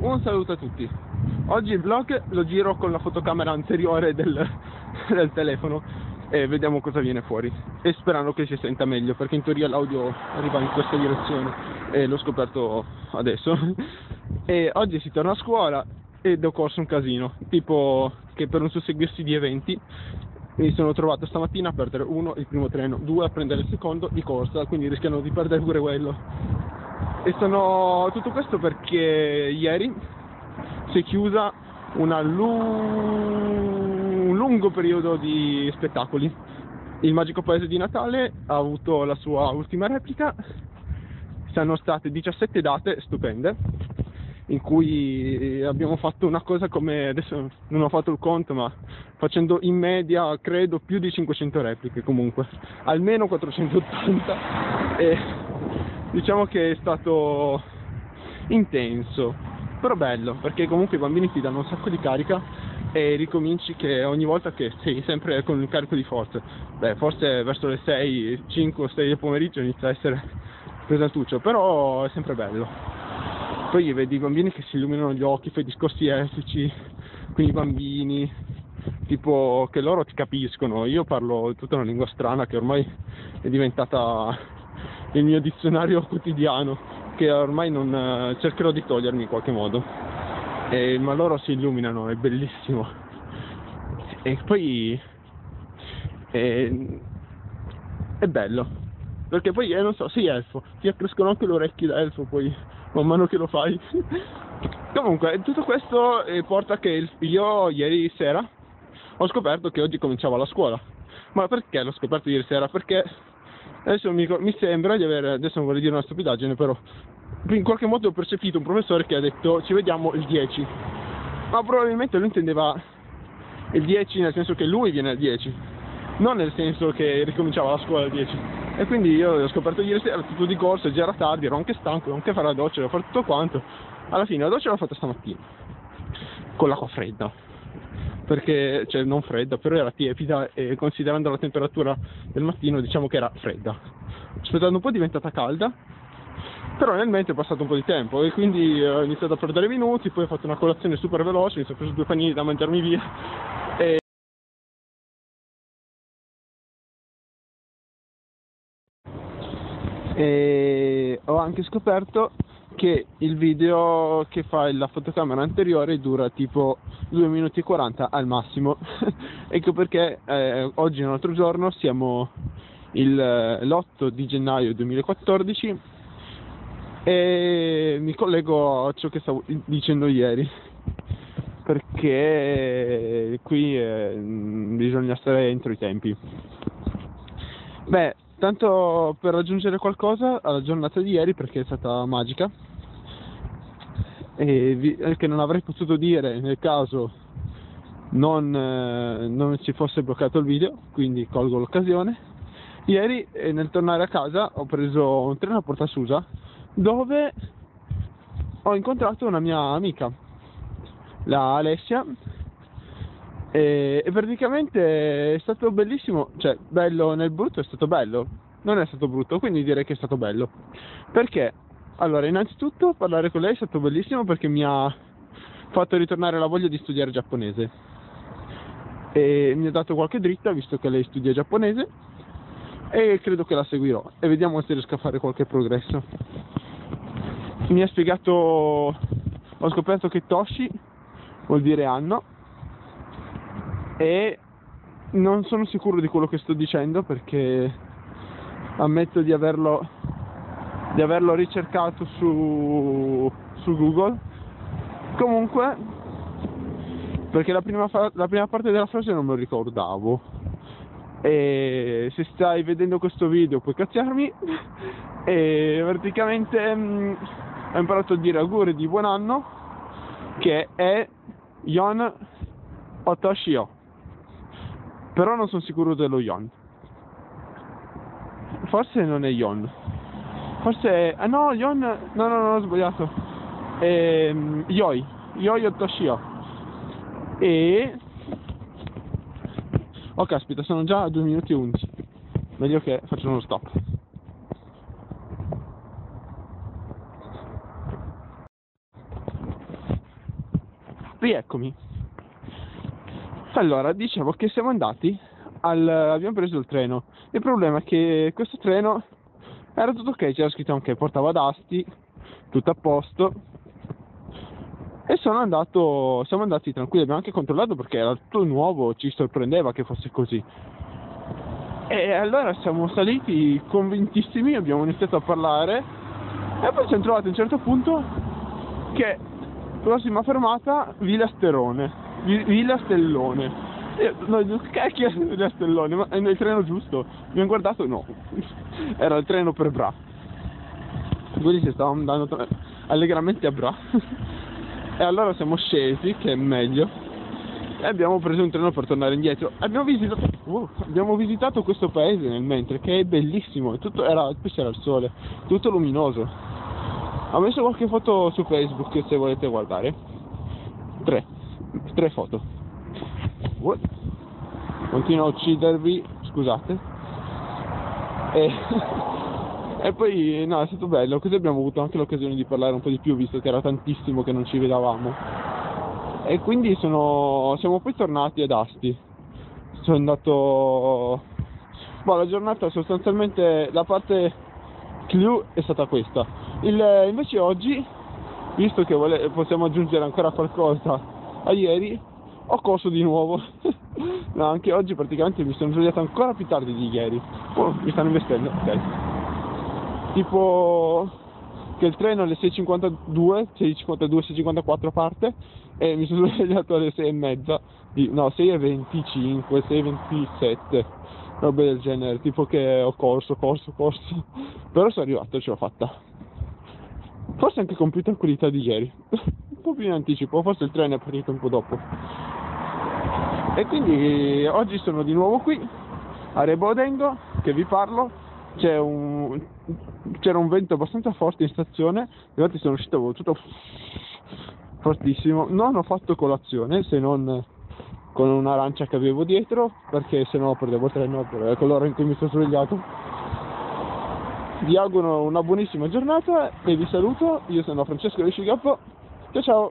un saluto a tutti. Oggi il vlog lo giro con la fotocamera anteriore del, del telefono e vediamo cosa viene fuori. E sperando che si senta meglio, perché in teoria l'audio arriva in questa direzione e l'ho scoperto adesso. E oggi si torna a scuola ed ho corso un casino, tipo che per un susseguirsi di eventi mi sono trovato stamattina a perdere uno, il primo treno, due a prendere il secondo di corsa, quindi rischiano di perdere pure quello. E sono tutto questo perché ieri si è chiusa lu- un lungo periodo di spettacoli. Il Magico Paese di Natale ha avuto la sua ultima replica, sono state 17 date stupende, in cui abbiamo fatto una cosa come, adesso non ho fatto il conto, ma facendo in media credo più di 500 repliche comunque, almeno 480 e diciamo che è stato intenso, però bello, perché comunque i bambini ti danno un sacco di carica e ricominci che ogni volta che sei sempre con il carico di forze, beh forse verso le 6, 5 6 del pomeriggio inizia a essere pesantuccio, però è sempre bello. Poi vedi i bambini che si illuminano gli occhi, fai discorsi etici con i bambini, tipo che loro ti capiscono, io parlo tutta una lingua strana che ormai è diventata il mio dizionario quotidiano, che ormai non eh, cercherò di togliermi in qualche modo, e, ma loro si illuminano, è bellissimo. E poi è, è bello, perché poi eh, non so, sei elfo, ti accrescono anche le orecchie da elfo poi man mano che lo fai. Comunque, tutto questo eh, porta che io ieri sera ho scoperto che oggi cominciava la scuola. Ma perché l'ho scoperto ieri sera? Perché adesso mi, mi sembra di avere, adesso non vorrei dire una stupidaggine, però in qualche modo ho percepito un professore che ha detto ci vediamo il 10. Ma probabilmente lui intendeva il 10 nel senso che lui viene al 10, non nel senso che ricominciava la scuola al 10. E quindi io l'ho scoperto ieri sera, tutto di corso, già era tardi, ero anche stanco, ero anche fare la doccia, ho fatto tutto quanto. Alla fine la doccia l'ho fatta stamattina, con l'acqua fredda, perché, cioè non fredda, però era tiepida e considerando la temperatura del mattino diciamo che era fredda. Aspettando un po' è diventata calda, però nel mentre è passato un po' di tempo e quindi ho iniziato a perdere minuti, poi ho fatto una colazione super veloce, mi sono preso due panini da mangiarmi via e e ho anche scoperto che il video che fa la fotocamera anteriore dura tipo 2 minuti e 40 al massimo. Ecco perché eh, oggi è un altro giorno siamo il, l'8 di gennaio 2014 e mi collego a ciò che stavo dicendo ieri perché qui eh, bisogna stare entro i tempi. Beh tanto per raggiungere qualcosa alla giornata di ieri perché è stata magica vi, che non avrei potuto dire nel caso non, eh, non ci fosse bloccato il video quindi colgo l'occasione ieri eh, nel tornare a casa ho preso un treno a Porta Susa dove ho incontrato una mia amica la Alessia e, e, praticamente è stato bellissimo, cioè bello nel brutto è stato bello, non è stato brutto, quindi direi che è stato bello. Perché? Allora, innanzitutto parlare con lei è stato bellissimo perché mi ha fatto ritornare la voglia di studiare giapponese e mi ha dato qualche dritta visto che lei studia giapponese e credo che la seguirò e vediamo se riesco a fare qualche progresso. Mi ha spiegato, ho scoperto che Toshi vuol dire anno e non sono sicuro di quello che sto dicendo perché ammetto di averlo, di averlo ricercato su, su Google comunque perché la prima, la prima parte della frase non me lo ricordavo e se stai vedendo questo video puoi cazziarmi e praticamente mh, mm, ho imparato a dire auguri di buon anno che è Yon Otoshio però non sono sicuro dello Yon. Forse non è Yon. Forse. Ah no, Yon... No, no, no, ho sbagliato. Um, Yoi. Yoi Toshio. E... Oh caspita, sono già a 2 minuti e 11. Meglio che faccio uno stop. rieccomi. Allora, dicevo che siamo andati al... abbiamo preso il treno. Il problema è che questo treno era tutto ok, c'era scritto anche portava d'asti, tutto a posto. E sono andato, siamo andati tranquilli, abbiamo anche controllato perché era tutto nuovo, ci sorprendeva che fosse così. E allora siamo saliti convintissimi, abbiamo iniziato a parlare e poi ci siamo trovati a un certo punto che prossima fermata Villa Sterone, Villa Stellone. Io, noi, cacchio è Villa Stellone, ma è il treno giusto? Abbiamo guardato, no, era il treno per Bra. Quindi ci stavamo andando allegramente a Bra. e allora siamo scesi, che è meglio, e abbiamo preso un treno per tornare indietro. Abbiamo visitato, uh, abbiamo visitato questo paese nel mentre, che è bellissimo, tutto era, qui c'era il sole, tutto luminoso. Ho messo qualche foto su Facebook se volete guardare. Tre, tre foto. Continuo a uccidervi, scusate. E, e poi no, è stato bello, così abbiamo avuto anche l'occasione di parlare un po' di più, visto che era tantissimo che non ci vedavamo e quindi sono, siamo poi tornati ad Asti. Sono andato... Boh, la giornata sostanzialmente, la parte clou è stata questa. Il, invece oggi, visto che vole, possiamo aggiungere ancora qualcosa a ieri, ho corso di nuovo. no, anche oggi praticamente mi sono svegliato ancora più tardi di ieri. Oh, mi stanno investendo, ok. Tipo che il treno alle 6.52, 6.52, 6.54 parte e mi sono svegliato alle 6 e mezza, no 6.25, 6.27, roba del genere, tipo che ho corso, corso, corso, però sono arrivato, ce l'ho fatta. Forse anche con più tranquillità di ieri, un po' più in anticipo, forse il treno è partito un po' dopo. E quindi oggi sono di nuovo qui, a Rebodengo, che vi parlo, un, c'era un vento abbastanza forte in stazione, infatti sono uscito tutto fortissimo, non ho fatto colazione se non con un'arancia che avevo dietro, perché se no perdevo il treno, per l'ora in cui mi sono svegliato. Vi auguro una buonissima giornata e vi saluto, io sono Francesco Riscigappo, ciao ciao!